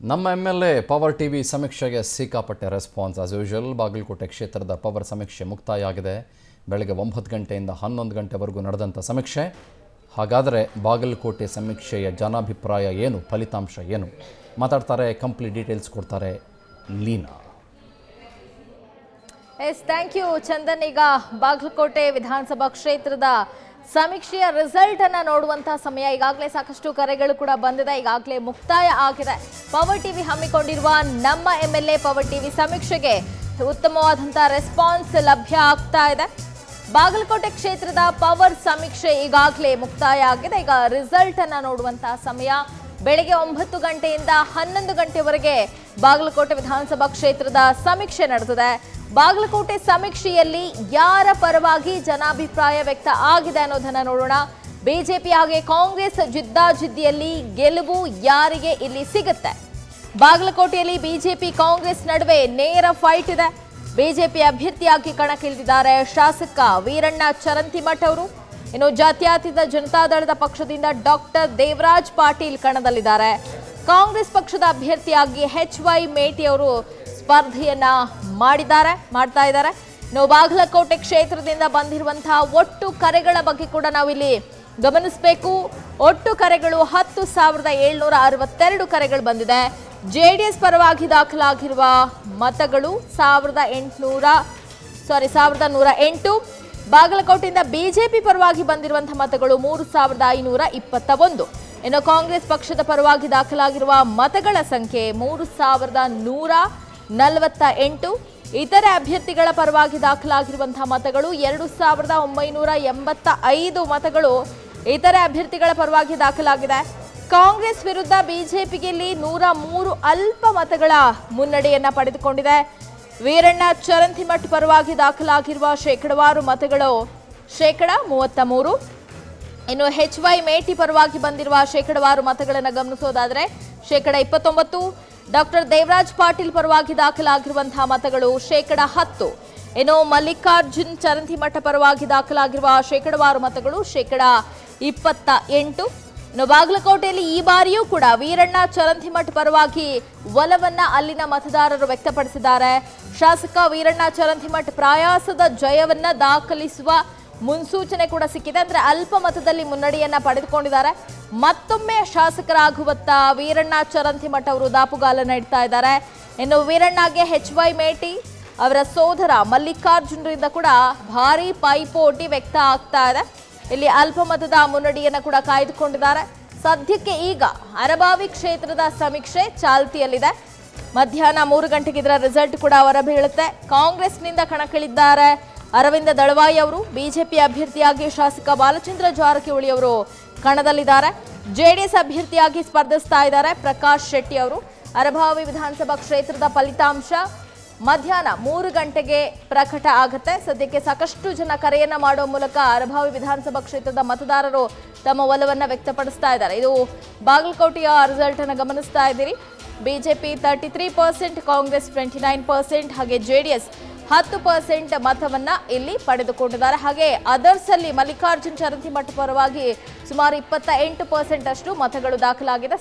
ನಮ್ಮ M L A power T V ಸಮೀಕ್ಷೆಗೆ ಸಿಕ್ಕಾಪಟ್ಟೆ ರೆಸ್ಪಾನ್ಸ್ ಆಸ್ ಯೂಶುವಲ್ ಬಾಗಲಕೋಟೆ ಕ್ಷೇತ್ರದ ಪವರ್ ಸಮೀಕ್ಷೆ ಮುಕ್ತಾಯ ಆಗಿದೆ ಬೆಳಗ್ಗೆ ಒಂಬತ್ತು ಗಂಟೆಯಿಂದ ಹನ್ನೊಂದು ಗಂಟೆವರೆಗೂ ನಡೆದಂಥ ಸಮೀಕ್ಷೆ. ಹಾಗಾದರೆ ಬಾಗಲಕೋಟೆ ಸಮೀಕ್ಷೆಯ ಜನಾಭಿಪ್ರಾಯ ಏನು? ಫಲಿತಾಂಶ ಏನು? ಮಾತಾಡ್ತಾರೆ ಕಂಪ್ಲೀಟ್ ಡೀಟೇಲ್ಸ್ ಕೊಡ್ತಾರೆ Leena. Yes thank you Chandan. ಈಗ ಬಾಗಲಕೋಟೆ ವಿಧಾನಸಭಾ ಕ್ಷೇತ್ರದ ಸಮೀಕ್ಷೆಯ ರಿಸಲ್ಟ್ ಅನ್ನ ನೋಡುವಂತಹ ಸಮಯ. ಈಗಾಗಲೇ ಸಾಕಷ್ಟು ಕರೆಗಳು ಕೂಡ ಬಂದಿದೆ. ಈಗಾಗಲೇ ಮುಕ್ತಾಯ ಆಗಿದೆ. ಪವರ್ ಟಿವಿ ಹಮ್ಮಿಕೊಂಡಿರುವ ನಮ್ಮ M L A power TV ಸಮೀಕ್ಷೆಗೆ ಉತ್ತಮವಾದಂತಹ ರೆಸ್ಪಾನ್ಸ್ ಲಭ್ಯ ಆಗ್ತಾ ಇದೆ. ಬಾಗಲಕೋಟೆ ಕ್ಷೇತ್ರದ ಪವರ್ ಸಮೀಕ್ಷೆ ಈಗಾಗಲೇ ಮುಕ್ತಾಯ ಆಗಿದೆ. ಈಗ ರಿಸಲ್ಟ್ ಅನ್ನ ನೋಡುವಂತಹ ಸಮಯ. ಬೆಳಗ್ಗೆ ಒಂಬತ್ತು ಗಂಟೆಯಿಂದ ಹನ್ನೊಂದು ಗಂಟೆವರೆಗೆ ಬಾಗಲಕೋಟೆ ವಿಧಾನಸಭಾ ಕ್ಷೇತ್ರದ ಸಮೀಕ್ಷೆ ನಡೆದಿದೆ. ಬಾಗಲಕೋಟೆ ಸಮೀಕ್ಷೆಯಲ್ಲಿ ಯಾರ ಪರವಾಗಿ ಜನಾಭಿಪ್ರಾಯ ವ್ಯಕ್ತ ಆಗಿದೆ ಅನ್ನೋದನ್ನ ನೋಡೋಣ. ಬಿಜೆಪಿ ಹಾಗೆ ಕಾಂಗ್ರೆಸ್ ಜಿದ್ದಾಜಿದ್ದಿಯಲ್ಲಿ ಗೆಲುವು ಯಾರಿಗೆ ಇಲ್ಲಿ ಸಿಗುತ್ತೆ? ಬಾಗಲಕೋಟೆಯಲ್ಲಿ ಬಿಜೆಪಿ ಕಾಂಗ್ರೆಸ್ ನಡುವೆ ನೇರ ಫೈಟ್ ಇದೆ. ಬಿಜೆಪಿ ಅಭ್ಯರ್ಥಿಯಾಗಿ ಕಣಕ್ಕಿಳಿದಿದ್ದಾರೆ ಶಾಸಕ ವೀರಣ್ಣ ಚರಂತಿಮಠ್ ಅವರು. ಇನ್ನು ಜಾತ್ಯತೀತ ಜನತಾದಳದ ಪಕ್ಷದಿಂದ ಡಾಕ್ಟರ್ ದೇವರಾಜ್ ಪಾಟೀಲ್ ಕಣದಲ್ಲಿದ್ದಾರೆ. ಕಾಂಗ್ರೆಸ್ ಪಕ್ಷದ ಅಭ್ಯರ್ಥಿಯಾಗಿ ಎಚ್ ವೈ ಮೇಟಿ ಅವರು ಸ್ಪರ್ಧೆಯನ್ನ ಮಾಡಿದ್ದಾರೆ, ಮಾಡ್ತಾ ಇದ್ದಾರೆ. ನಾವು ಬಾಗಲಕೋಟೆ ಕ್ಷೇತ್ರದಿಂದ ಬಂದಿರುವಂತಹ ಒಟ್ಟು ಕರೆಗಳ ಬಗ್ಗೆ ಕೂಡ ನಾವಿಲ್ಲಿ ಗಮನಿಸಬೇಕು. ಒಟ್ಟು ಕರೆಗಳು ಹತ್ತು ಸಾವಿರದ ಏಳ್ನೂರ ಅರವತ್ತೆರಡು ಕರೆಗಳು ಬಂದಿದೆ. ಜೆ ಡಿ ಎಸ್ ಪರವಾಗಿ ದಾಖಲಾಗಿರುವ ಮತಗಳು ಸಾವಿರದ ಎಂಟುನೂರ ಸಾರಿ ಸಾವಿರದ ನೂರ ಎಂಟು. ಬಾಗಲಕೋಟೆಯಿಂದ ಬಿಜೆಪಿ ಪರವಾಗಿ ಬಂದಿರುವಂತಹ ಮತಗಳು ಮೂರು ಸಾವಿರದ ಐನೂರ ಇಪ್ಪತ್ತ ಒಂದು ಇನ್ನು ಕಾಂಗ್ರೆಸ್ ಪಕ್ಷದ ಪರವಾಗಿ ದಾಖಲಾಗಿರುವ ಮತಗಳ ಸಂಖ್ಯೆ ಮೂರು ಸಾವಿರದ ನೂರ ನಲವತ್ತ ಎಂಟು. ಇತರೆ ಅಭ್ಯರ್ಥಿಗಳ ಪರವಾಗಿ ದಾಖಲಾಗಿರುವಂತಹ ಮತಗಳು ಎರಡು ಸಾವಿರದ ಒಂಬೈನೂರ ಎಂಬತ್ತ ಐದು ಮತಗಳು ಇತರೆ ಅಭ್ಯರ್ಥಿಗಳ ಪರವಾಗಿ ದಾಖಲಾಗಿದೆ. ಕಾಂಗ್ರೆಸ್ ವಿರುದ್ಧ ಬಿಜೆಪಿಗೆ ಇಲ್ಲಿ ನೂರ ಮೂರು ಅಲ್ಪ ಮತಗಳ ಮುನ್ನಡೆಯನ್ನ ಪಡೆದುಕೊಂಡಿದೆ. ವೀರಣ್ಣ ಚರಂತಿಮಠ್ ಪರವಾಗಿ ದಾಖಲಾಗಿರುವ ಶೇಕಡವಾರು ಮತಗಳು ಶೇಕಡ ಮೂವತ್ತ ಮೂರು. ಇನ್ನು ಎಚ್ ವೈ ಮೇಟಿ ಪರವಾಗಿ ಬಂದಿರುವ ಶೇಕಡವಾರು ಮತಗಳನ್ನು ಗಮನಿಸೋದಾದರೆ ಶೇಕಡ ಇಪ್ಪತ್ತೊಂಬತ್ತು ಡಾಕ್ಟರ್ ದೇವರಾಜ್ ಪಾಟೀಲ್ ಪರವಾಗಿ ದಾಖಲಾಗಿರುವಂತಹ ಮತಗಳು ಶೇಕಡ ಹತ್ತು. ಇನ್ನು ಮಲ್ಲಿಕಾರ್ಜುನ್ ಚರಂತಿಮಠ ಪರವಾಗಿ ದಾಖಲಾಗಿರುವ ಶೇಕಡವಾರು ಮತಗಳು ಶೇಕಡ ಇಪ್ಪತ್ತ ಎಂಟು. ಇನ್ನು ಬಾಗಲಕೋಟೆಯಲ್ಲಿ ಈ ಬಾರಿಯೂ ಕೂಡ ವೀರಣ್ಣ ಚರಂತಿಮಠ್ ಪರವಾಗಿ ಒಲವನ್ನ ಅಲ್ಲಿನ ಮತದಾರರು ವ್ಯಕ್ತಪಡಿಸಿದ್ದಾರೆ. ಶಾಸಕ ವೀರಣ್ಣ ಚರಂತಿಮಠ್ ಪ್ರಯಾಸದ ಜಯವನ್ನ ದಾಖಲಿಸುವ ಮುನ್ಸೂಚನೆ ಕೂಡ ಸಿಕ್ಕಿದೆ. ಅಂದ್ರೆ ಅಲ್ಪ ಮತದಲ್ಲಿ ಮುನ್ನಡೆಯನ್ನ ಪಡೆದುಕೊಂಡಿದ್ದಾರೆ. ಮತ್ತೊಮ್ಮೆ ಶಾಸಕರಾಗುವತ್ತ ವೀರಣ್ಣ ಚರಂತಿಮಠ ಅವರು ದಾಪುಗಾಲನ್ನ ಇಡ್ತಾ ಇದ್ದಾರೆ. ಇನ್ನು ವೀರಣ್ಣಗೆ ಎಚ್ ವೈ ಮೇಟಿ ಅವರ ಸೋದರ ಮಲ್ಲಿಕಾರ್ಜುನರಿಂದ ಕೂಡ ಭಾರಿ ಪೈಪೋಟಿ ವ್ಯಕ್ತ ಆಗ್ತಾ ಇದೆ. ಇಲ್ಲಿ ಅಲ್ಪಮತದ ಮುನ್ನಡೆಯನ್ನ ಕೂಡ ಕಾಯ್ದುಕೊಂಡಿದ್ದಾರೆ. ಸದ್ಯಕ್ಕೆ ಈಗ ಅರಬಾವಿ ಕ್ಷೇತ್ರದ ಸಮೀಕ್ಷೆ ಚಾಲ್ತಿಯಲ್ಲಿದೆ. ಮಧ್ಯಾಹ್ನ ಮೂರು ಗಂಟೆಗೆ ಇದರ ರಿಸಲ್ಟ್ ಕೂಡ ಹೊರಬೀಳುತ್ತೆ. ಕಾಂಗ್ರೆಸ್ನಿಂದ ಕಣಕ್ಕಿಳಿದ್ದಾರೆ. ಅರವಿಂದ ದಳವಾಯಿ ಅವರು, ಬಿಜೆಪಿ ಅಭ್ಯರ್ಥಿಯಾಗಿ ಶಾಸಕ ಬಾಲಚಂದ್ರ ಜಾರಕಿಹೊಳಿ ಅವರು ಕಣದಲ್ಲಿದ್ದಾರೆ. ಜೆಡಿಎಸ್ ಅಭ್ಯರ್ಥಿಯಾಗಿ ಸ್ಪರ್ಧಿಸ್ತಾ ಇದ್ದಾರೆ ಪ್ರಕಾಶ್ ಶೆಟ್ಟಿ ಅವರು. ಅರಭಾವಿ ವಿಧಾನಸಭಾ ಕ್ಷೇತ್ರದ ಫಲಿತಾಂಶ, ಮಧ್ಯಾಹ್ನ ಮೂರು ಗಂಟೆಗೆ ಪ್ರಕಟ ಆಗುತ್ತೆ. ಸದ್ಯಕ್ಕೆ ಸಾಕಷ್ಟು ಜನ ಕರೆಯನ್ನ ಮಾಡುವ ಮೂಲಕ ಅರಭಾವಿ ವಿಧಾನಸಭಾ ಕ್ಷೇತ್ರದ ಮತದಾರರು ತಮ್ಮ ಒಲವನ್ನ ವ್ಯಕ್ತಪಡಿಸ್ತಾ ಇದ್ದಾರೆ. ಇದು ಬಾಗಲಕೋಟೆಯ ರಿಸಲ್ಟ್ ಅನ್ನು ಗಮನಿಸ್ತಾ ಇದ್ದೀರಿ. BJP thirty three percent Congress twenty nine percent ಹಾಗೆ ಜೆಡಿಎಸ್ ಹತ್ತು ಪರ್ಸೆಂಟ್ ಮತವನ್ನ ಇಲ್ಲಿ ಪಡೆದುಕೊಂಡಿದ್ದಾರೆ. ಹಾಗೆ ಅದರ್ಸ್ ಅಲ್ಲಿ ಮಲ್ಲಿಕಾರ್ಜುನ್ ಚರಂತಿಮಠ ಪರವಾಗಿ ಸುಮಾರು ಇಪ್ಪತ್ತ ಎಂಟು ಪರ್ಸೆಂಟ್ ಅಷ್ಟು ಮತಗಳು ದಾಖಲಾಗಿದೆ.